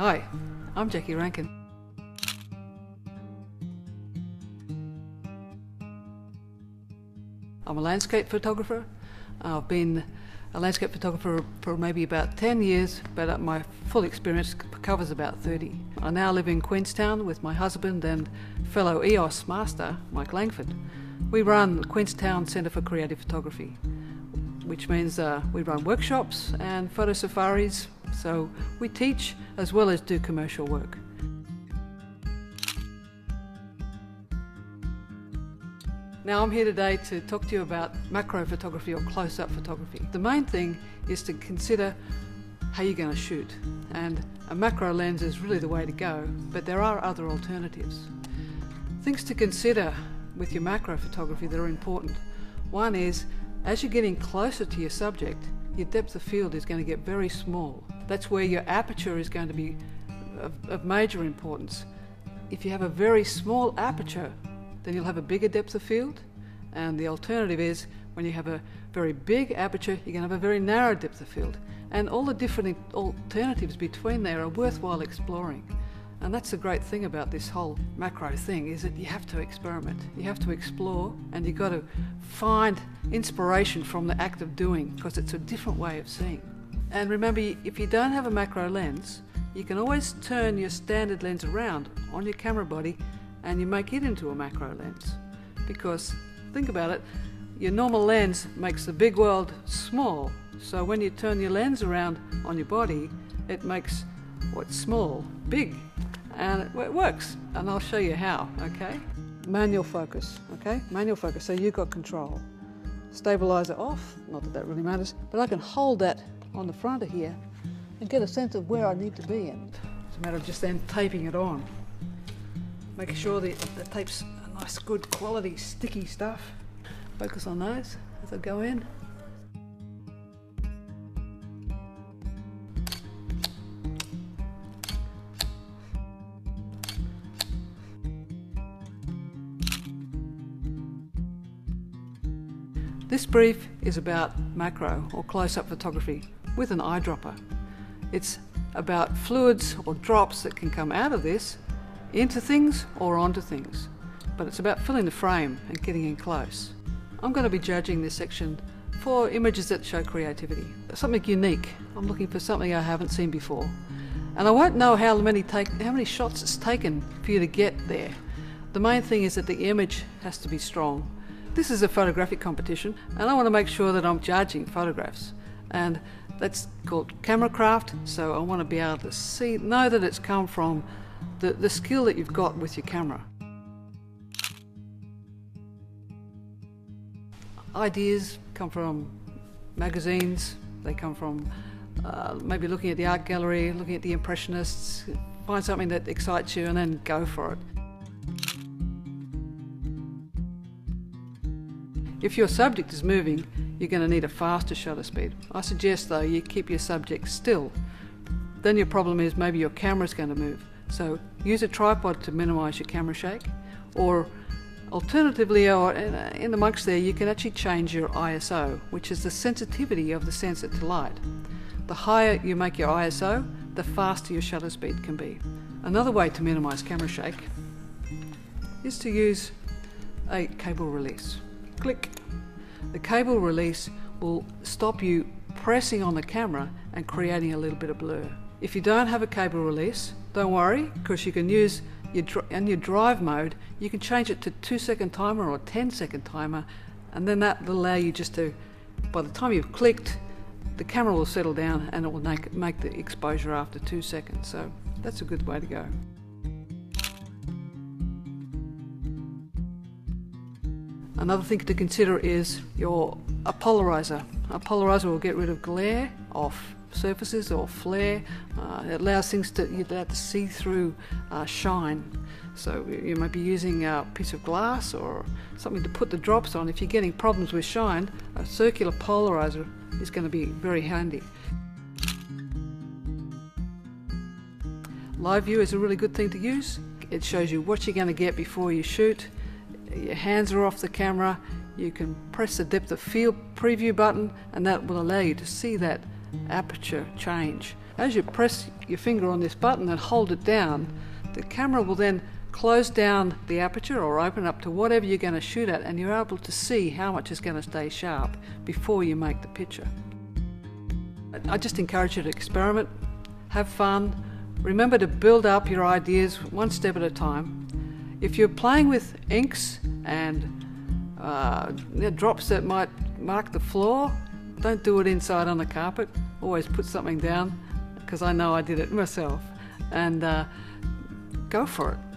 Hi, I'm Jackie Ranken. I'm a landscape photographer. I've been a landscape photographer for maybe about 10 years, but my full experience covers about 30. I now live in Queenstown with my husband and fellow EOS master, Mike Langford. We run Queenstown Centre for Creative Photography, which means uh, we run workshops and photo safaris, so we teach as well as do commercial work. Now I'm here today to talk to you about macro photography or close-up photography. The main thing is to consider how you're going to shoot and a macro lens is really the way to go but there are other alternatives. Things to consider with your macro photography that are important. One is as you're getting closer to your subject your depth of field is going to get very small. That's where your aperture is going to be of, of major importance. If you have a very small aperture then you'll have a bigger depth of field. And the alternative is when you have a very big aperture, you're going to have a very narrow depth of field. And all the different alternatives between there are worthwhile exploring. And that's the great thing about this whole macro thing is that you have to experiment, you have to explore, and you've got to find inspiration from the act of doing because it's a different way of seeing. And remember, if you don't have a macro lens, you can always turn your standard lens around on your camera body and you make it into a macro lens. Because think about it, your normal lens makes the big world small. So when you turn your lens around on your body, it makes what's small big. And it, works. And I'll show you how, okay? Manual focus, okay? Manual focus, so you've got control. Stabilizer off, not that that really matters, but I can hold that on the front of here and get a sense of where I need to be in. It's a matter of just then taping it on making sure that the tape's a nice good quality sticky stuff. Focus on those as I go in. This brief is about macro or close-up photography with an eyedropper. It's about fluids or drops that can come out of this into things or onto things, but it's about filling the frame and getting in close. I'm going to be judging this section for images that show creativity, something unique. I'm looking for something I haven't seen before. And I won't know how many, take, how many shots it's taken for you to get there. The main thing is that the image has to be strong. This is a photographic competition and I want to make sure that I'm judging photographs. And that's called camera craft, so I want to be able to see, know that it's come from the, the skill that you've got with your camera. Ideas come from magazines, they come from uh, maybe looking at the art gallery, looking at the Impressionists, find something that excites you and then go for it. If your subject is moving, you're going to need a faster shutter speed. I suggest though you keep your subject still. Then your problem is maybe your camera's going to move. So use a tripod to minimize your camera shake or alternatively or uh, in amongst there you can actually change your ISO which is the sensitivity of the sensor to light. The higher you make your ISO the faster your shutter speed can be. Another way to minimize camera shake is to use a cable release. Click. The cable release will stop you pressing on the camera and creating a little bit of blur. If you don't have a cable release, don't worry, because you can use your in your drive mode, you can change it to two second timer or 10 second timer, and then that will allow you just to, by the time you've clicked, the camera will settle down and it will make, make the exposure after two seconds. So that's a good way to go. Another thing to consider is your a polarizer. A polarizer will get rid of glare off surfaces or flare. Uh, it allows things to you to see through uh, shine. So you might be using a piece of glass or something to put the drops on. If you're getting problems with shine, a circular polarizer is going to be very handy. Live view is a really good thing to use. It shows you what you're going to get before you shoot. Your hands are off the camera. You can press the depth of field preview button and that will allow you to see that aperture change. As you press your finger on this button and hold it down, the camera will then close down the aperture or open up to whatever you're going to shoot at and you're able to see how much is going to stay sharp before you make the picture. I just encourage you to experiment, have fun, remember to build up your ideas one step at a time. If you're playing with inks and uh, drops that might mark the floor, don't do it inside on the carpet. Always put something down because I know I did it myself. And uh, go for it.